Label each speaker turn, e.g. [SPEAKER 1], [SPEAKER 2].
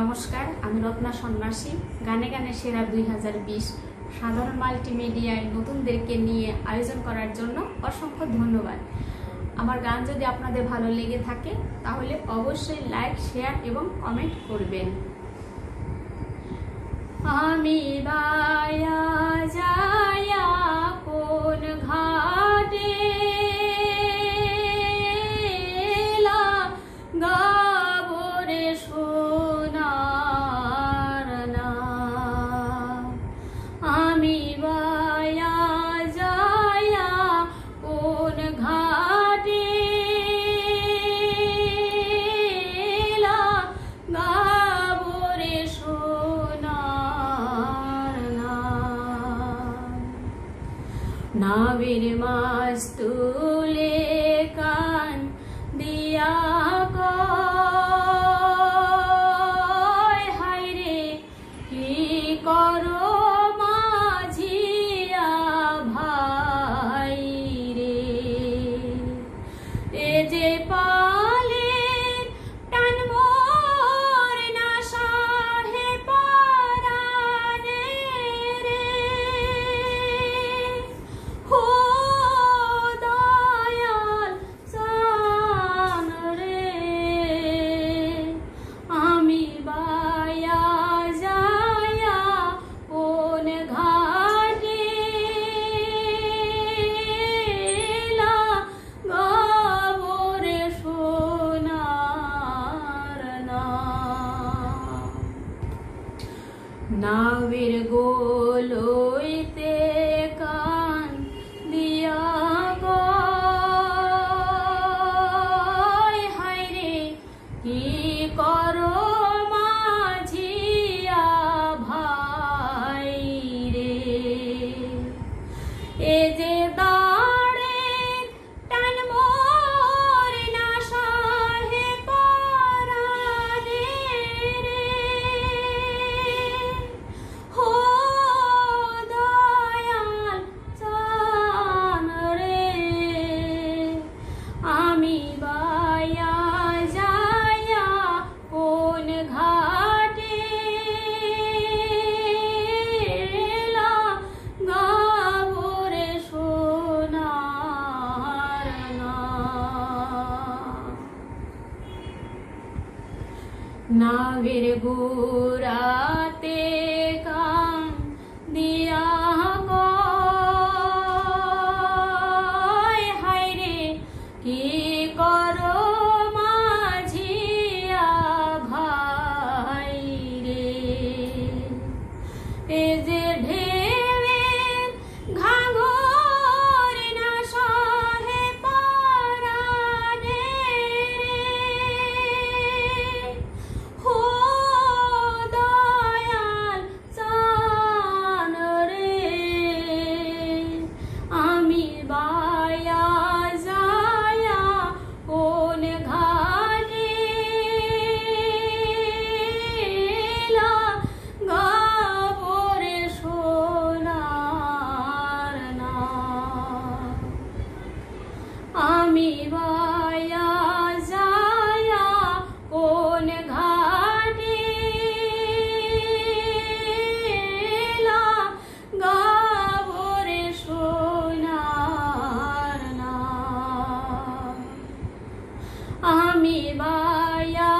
[SPEAKER 1] নমস্কার, আমি রত্না সন্ন্যাসী। গানে গানে সেরা দুই হাজার বিশ সাধারণ মাল্টিমিডিয়ায় নতুনদেরকে নিয়ে আয়োজন করার জন্য অসংখ্য ধন্যবাদ। আমার গান যদি আপনাদের ভালো লেগে থাকে, তাহলে অবশ্যই লাইক, শেয়ার এবং কমেন্ট করবেন। আমি বায়া যায়া কোন ঘাটে নাবির মাছ কান দিয়া কয় হায় রে কি করো মাঝিয়া ভাই রে এ যে পালের নাবির কান দিয়া রে কি করো নাগের গোরাতে কান দিয়া গো मी बाया